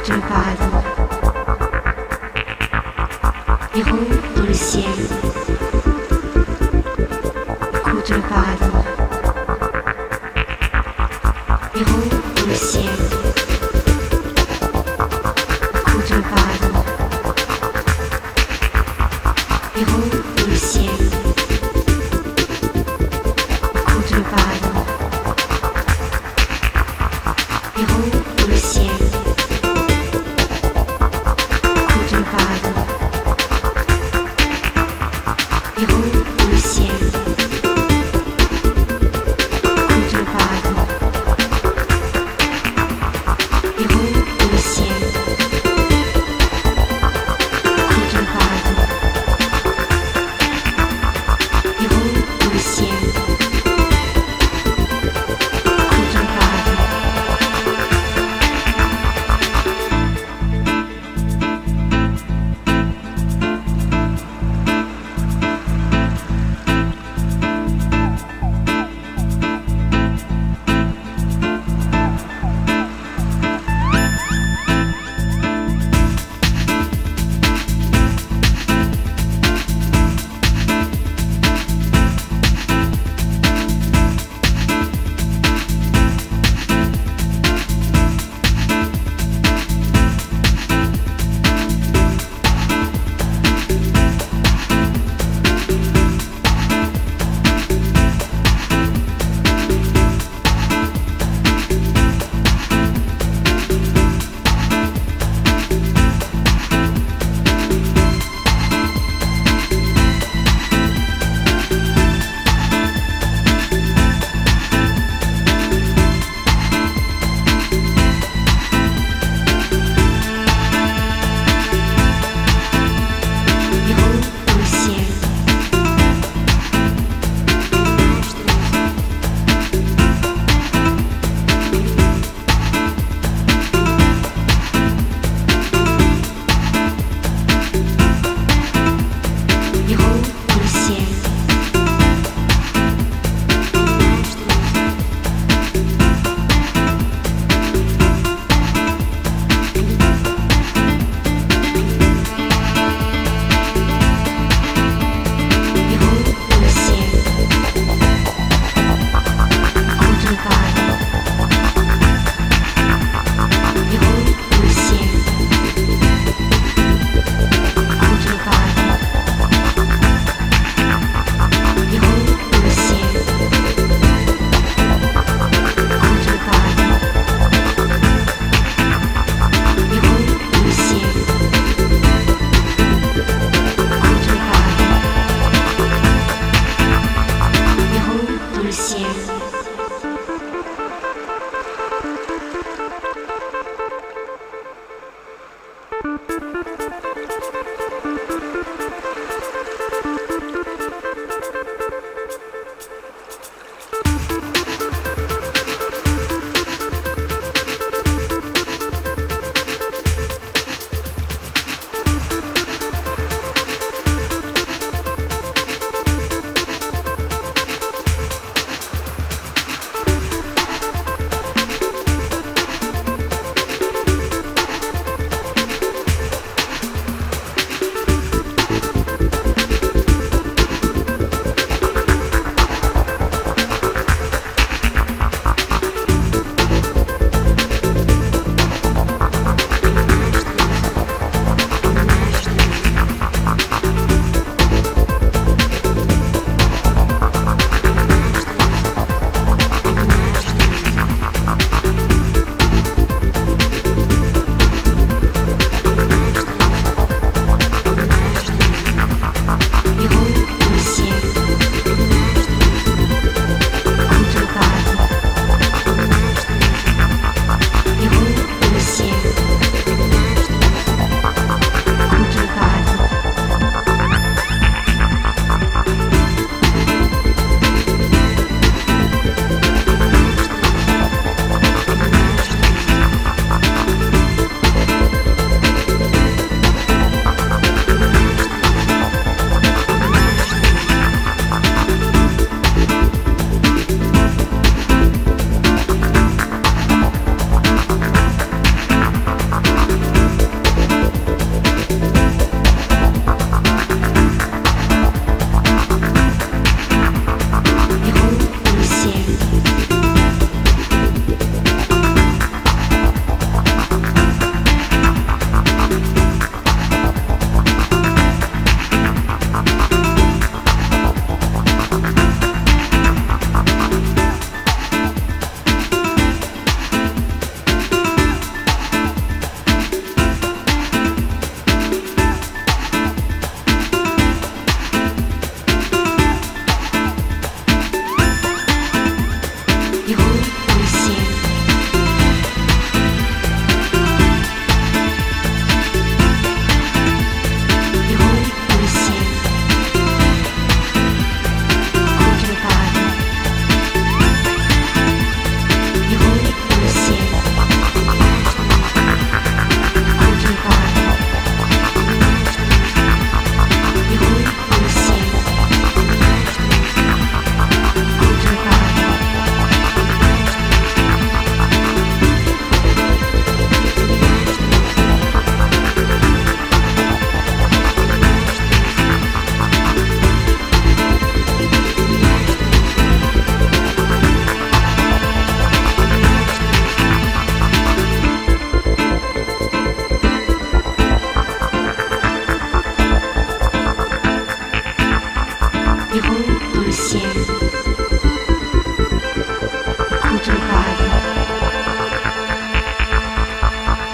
route du paradis et roule dans le ciel.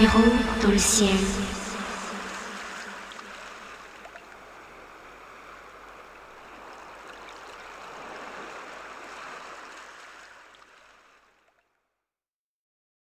Héros dans le ciel.